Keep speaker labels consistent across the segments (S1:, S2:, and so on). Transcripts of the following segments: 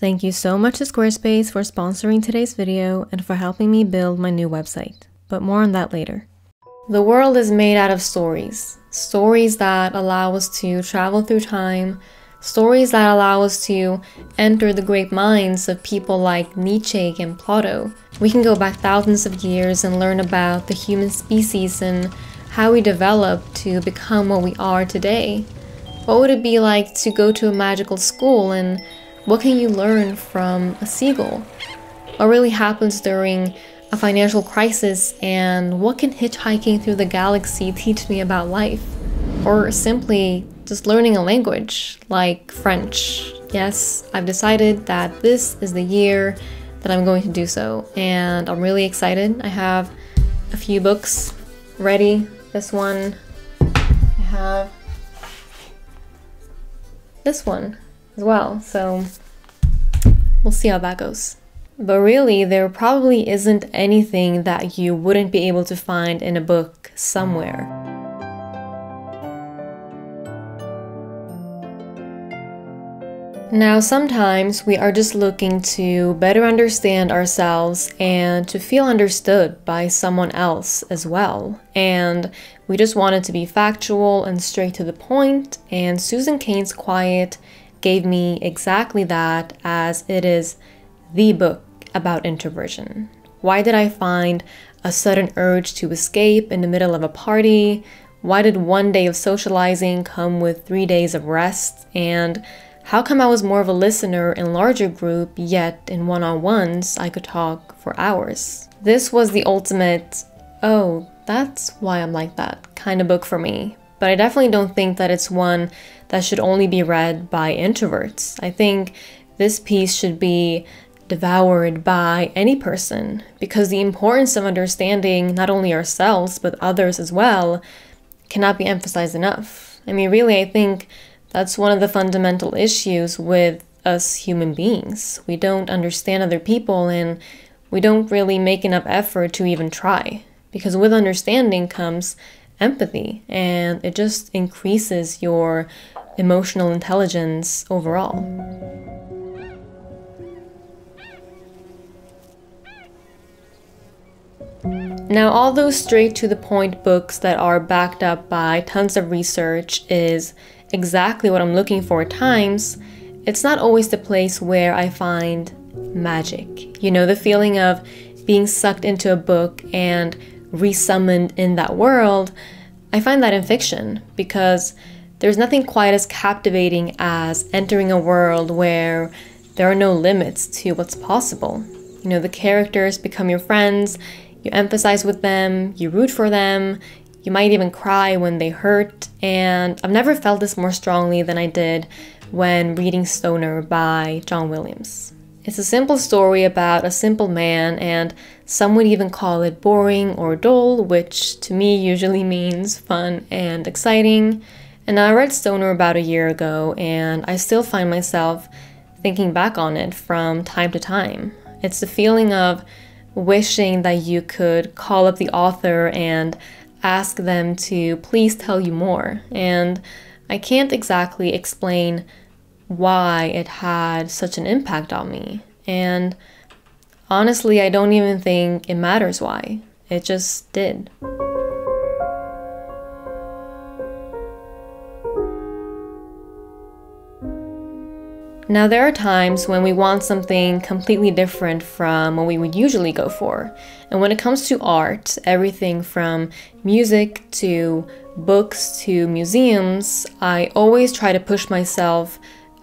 S1: Thank you so much to Squarespace for sponsoring today's video and for helping me build my new website, but more on that later. The world is made out of stories. Stories that allow us to travel through time, stories that allow us to enter the great minds of people like Nietzsche and Plato. We can go back thousands of years and learn about the human species and how we developed to become what we are today. What would it be like to go to a magical school and what can you learn from a seagull? What really happens during a financial crisis and what can hitchhiking through the galaxy teach me about life? Or simply just learning a language like French. Yes, I've decided that this is the year that I'm going to do so, and I'm really excited. I have a few books ready. This one, I have this one as well. So we'll see how that goes. But really, there probably isn't anything that you wouldn't be able to find in a book somewhere. Now, sometimes we are just looking to better understand ourselves and to feel understood by someone else as well. And we just want it to be factual and straight to the point, and Susan Cain's Quiet gave me exactly that, as it is the book about introversion. Why did I find a sudden urge to escape in the middle of a party? Why did one day of socializing come with three days of rest? And how come I was more of a listener in larger group, yet in one on ones I could talk for hours? This was the ultimate, oh, that's why I'm like that kind of book for me. But I definitely don't think that it's one that should only be read by introverts. I think this piece should be devoured by any person because the importance of understanding not only ourselves but others as well cannot be emphasized enough. I mean, really, I think that's one of the fundamental issues with us human beings. We don't understand other people and we don't really make enough effort to even try. Because with understanding comes empathy and it just increases your emotional intelligence overall. Now, all those straight to the point books that are backed up by tons of research is exactly what I'm looking for at times, it's not always the place where I find magic. You know, the feeling of being sucked into a book and resummoned in that world, I find that in fiction because there's nothing quite as captivating as entering a world where there are no limits to what's possible. You know, the characters become your friends, you empathize with them, you root for them, you might even cry when they hurt, and I've never felt this more strongly than I did when reading Stoner by John Williams. It's a simple story about a simple man, and some would even call it boring or dull, which to me usually means fun and exciting. And I read Stoner about a year ago, and I still find myself thinking back on it from time to time. It's the feeling of wishing that you could call up the author and ask them to please tell you more. And I can't exactly explain why it had such an impact on me. And honestly, I don't even think it matters why. It just did. Now, there are times when we want something completely different from what we would usually go for. And when it comes to art, everything from music to books to museums, I always try to push myself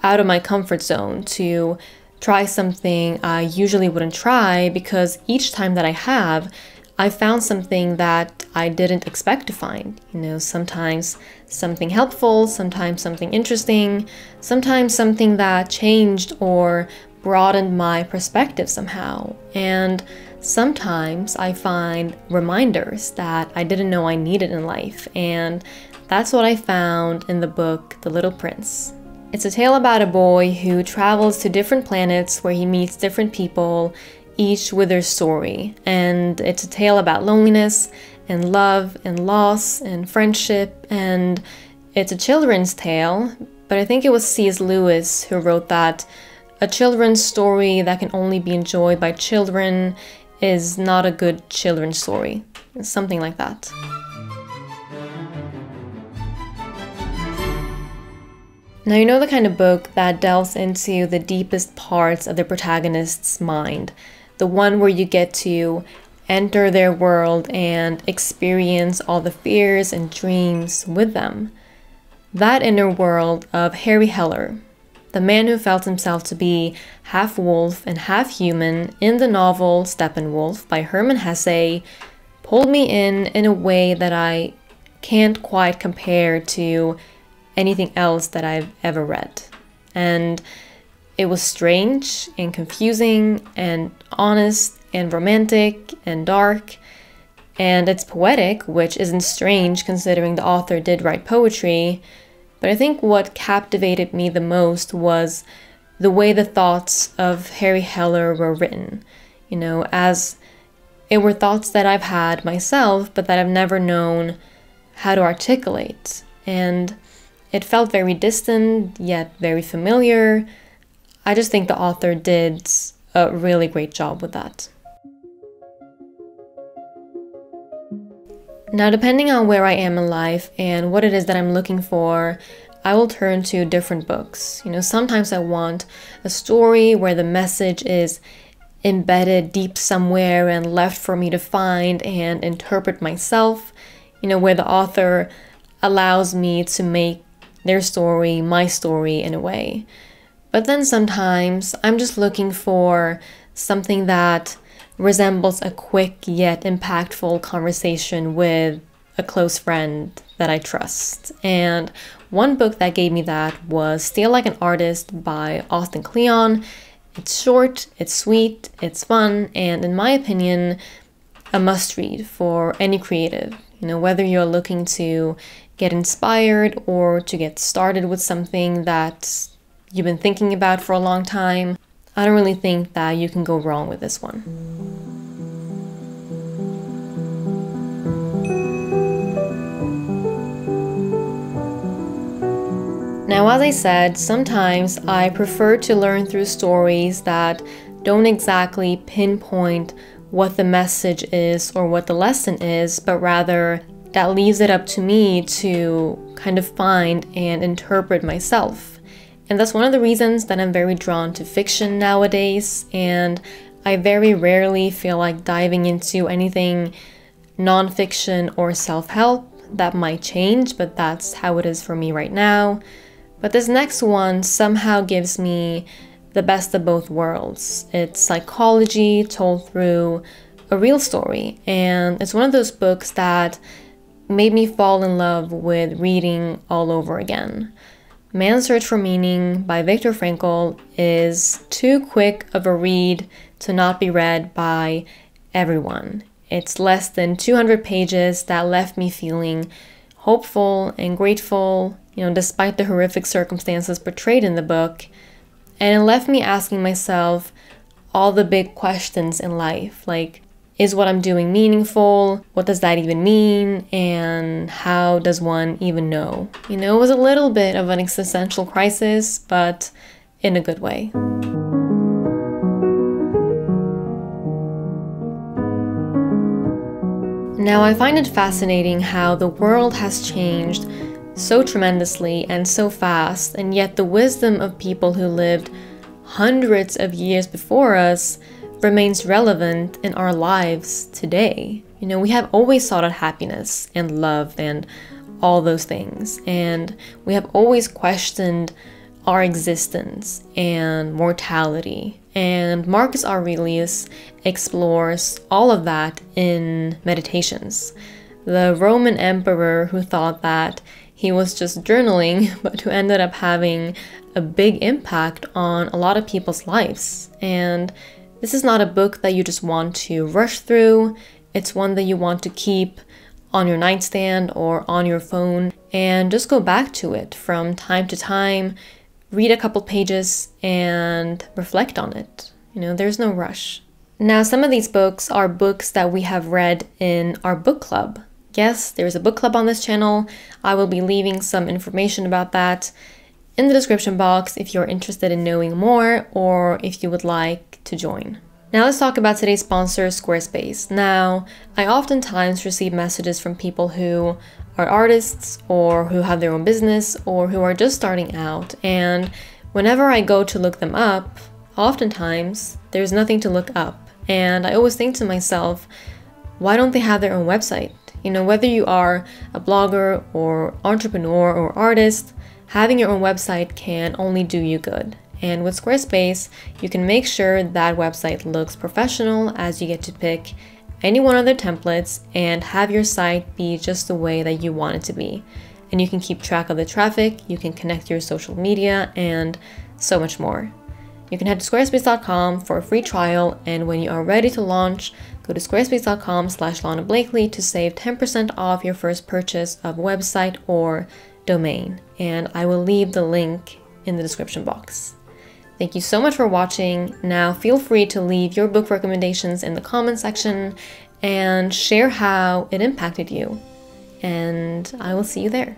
S1: out of my comfort zone to try something I usually wouldn't try because each time that I have, I found something that I didn't expect to find. You know, sometimes something helpful, sometimes something interesting, sometimes something that changed or broadened my perspective somehow. And sometimes I find reminders that I didn't know I needed in life. And that's what I found in the book The Little Prince. It's a tale about a boy who travels to different planets where he meets different people each with their story. And it's a tale about loneliness and love and loss and friendship. And it's a children's tale, but I think it was C.S. Lewis who wrote that a children's story that can only be enjoyed by children is not a good children's story. Something like that. Now, you know the kind of book that delves into the deepest parts of the protagonist's mind, the one where you get to enter their world and experience all the fears and dreams with them. That inner world of Harry Haller, the man who felt himself to be half wolf and half human in the novel Steppenwolf by Hermann Hesse, pulled me in in a way that I can't quite compare to anything else that I've ever read. And it was strange and confusing and honest and romantic and dark. And it's poetic, which isn't strange considering the author did write poetry. But I think what captivated me the most was the way the thoughts of Harry Haller were written. You know, as it were thoughts that I've had myself, but that I've never known how to articulate. And it felt very distant, yet very familiar. I just think the author did a really great job with that. Now, depending on where I am in life and what it is that I'm looking for, I will turn to different books. You know, sometimes I want a story where the message is embedded deep somewhere and left for me to find and interpret myself, you know, where the author allows me to make their story my story in a way. But then sometimes I'm just looking for something that resembles a quick yet impactful conversation with a close friend that I trust. And one book that gave me that was Steal Like an Artist by Austin Kleon. It's short, it's sweet, it's fun, and in my opinion, a must read for any creative. You know, whether you're looking to get inspired or to get started with something that you've been thinking about for a long time, I don't really think that you can go wrong with this one. Now, as I said, sometimes I prefer to learn through stories that don't exactly pinpoint what the message is or what the lesson is, but rather that leaves it up to me to kind of find and interpret myself. And that's one of the reasons that I'm very drawn to fiction nowadays, and I very rarely feel like diving into anything nonfiction or self help. That might change, but that's how it is for me right now. But this next one somehow gives me the best of both worlds. It's psychology told through a real story, and it's one of those books that made me fall in love with reading all over again. Man's Search for Meaning by Viktor Frankl is too quick of a read to not be read by everyone. It's less than 200 pages that left me feeling hopeful and grateful, you know, despite the horrific circumstances portrayed in the book. And it left me asking myself all the big questions in life, like is what I'm doing meaningful? What does that even mean? And how does one even know? You know, it was a little bit of an existential crisis, but in a good way. Now, I find it fascinating how the world has changed so tremendously and so fast, and yet the wisdom of people who lived hundreds of years before us remains relevant in our lives today. You know, we have always sought out happiness and love and all those things, and we have always questioned our existence and mortality. And Marcus Aurelius explores all of that in Meditations. The Roman emperor who thought that he was just journaling, but who ended up having a big impact on a lot of people's lives. And this is not a book that you just want to rush through, it's one that you want to keep on your nightstand or on your phone and just go back to it from time to time, read a couple pages, and reflect on it. You know, there's no rush. Now, some of these books are books that we have read in our book club. Yes, there's a book club on this channel. I will be leaving some information about that in the description box if you're interested in knowing more or if you would like to join. Now let's talk about today's sponsor, Squarespace. Now, I oftentimes receive messages from people who are artists or who have their own business or who are just starting out, and whenever I go to look them up, oftentimes there's nothing to look up. And I always think to myself, why don't they have their own website? You know, whether you are a blogger or entrepreneur or artist, having your own website can only do you good. And with Squarespace, you can make sure that website looks professional as you get to pick any one of their templates and have your site be just the way that you want it to be. And you can keep track of the traffic, you can connect your social media, and so much more. You can head to squarespace.com for a free trial, and when you are ready to launch, go to squarespace.com slash Lana Blakely to save 10% off your first purchase of website or domain. And I will leave the link in the description box. Thank you so much for watching. Now feel free to leave your book recommendations in the comment section and share how it impacted you. And I will see you there.